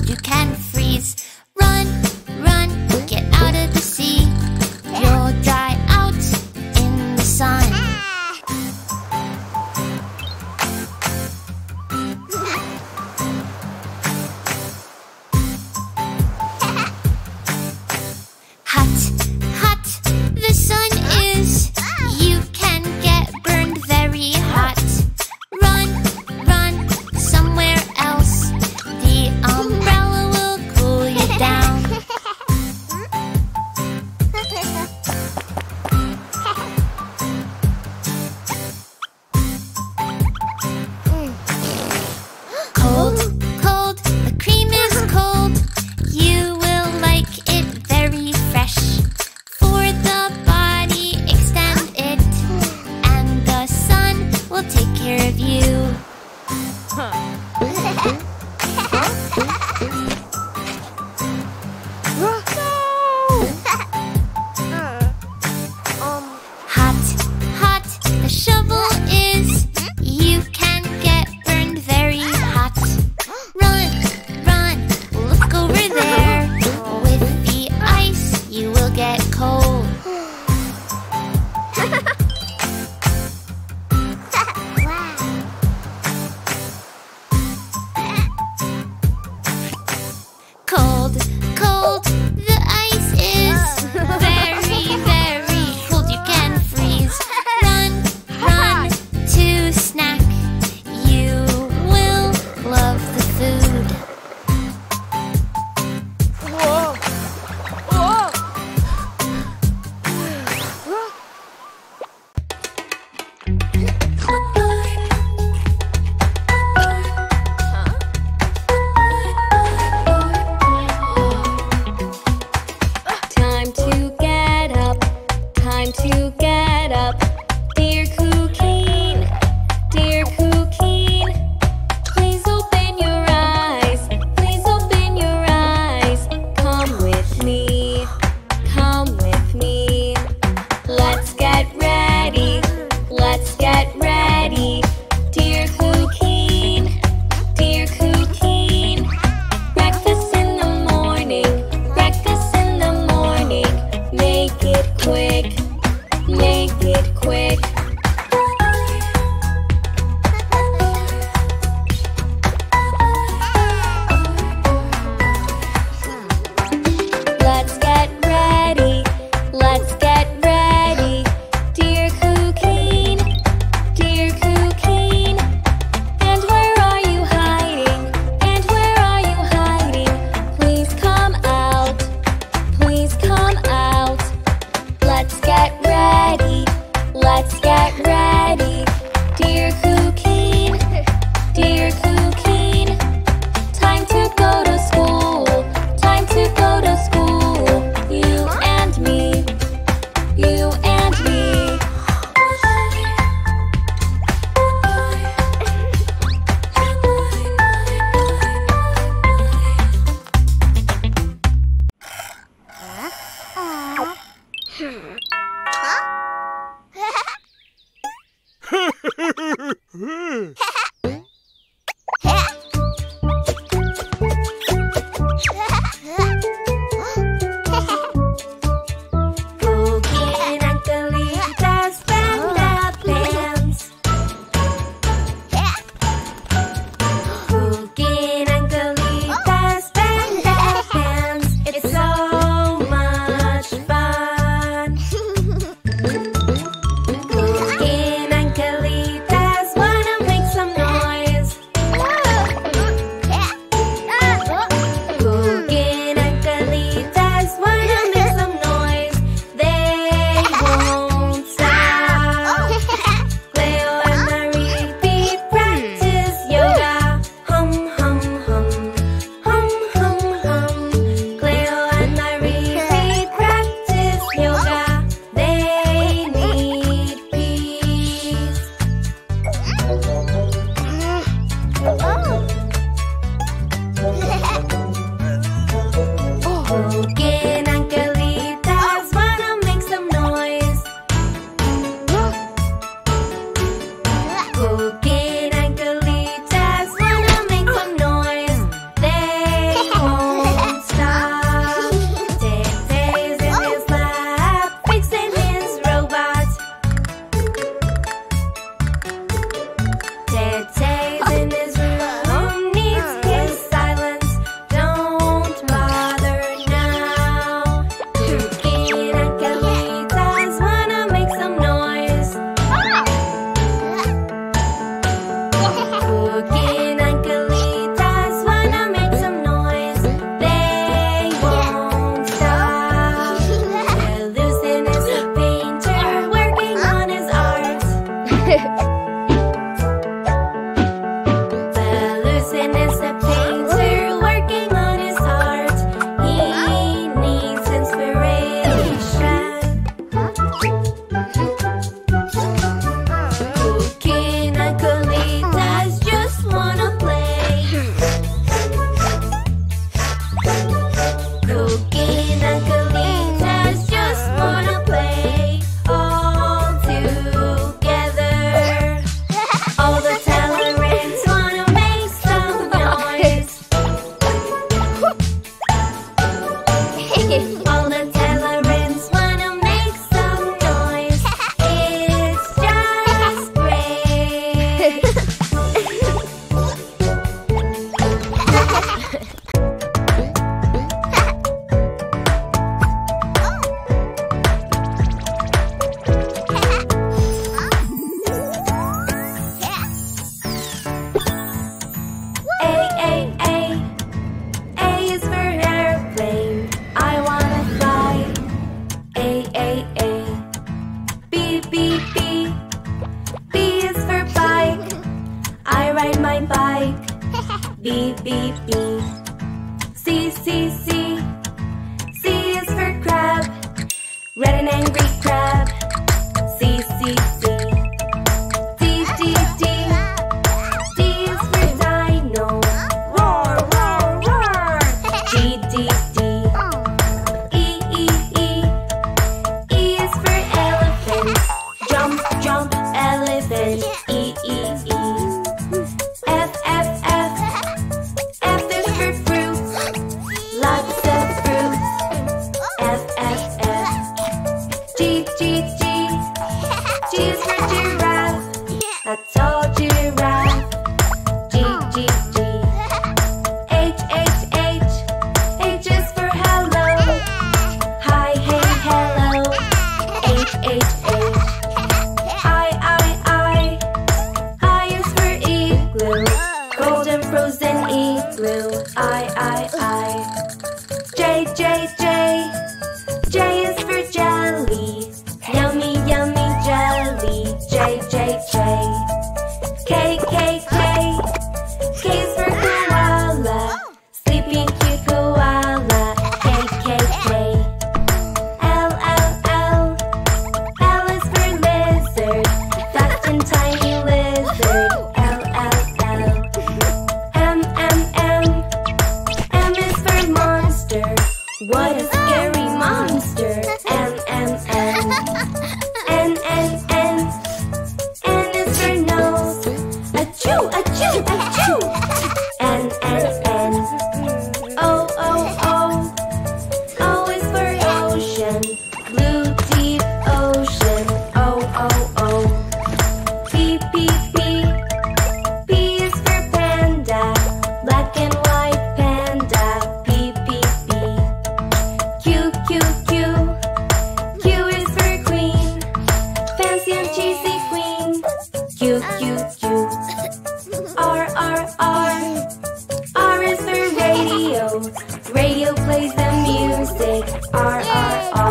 cold you can freeze. Sure. sin is B, B, B. C, C, C. a scary monster. radio plays the music. R R R.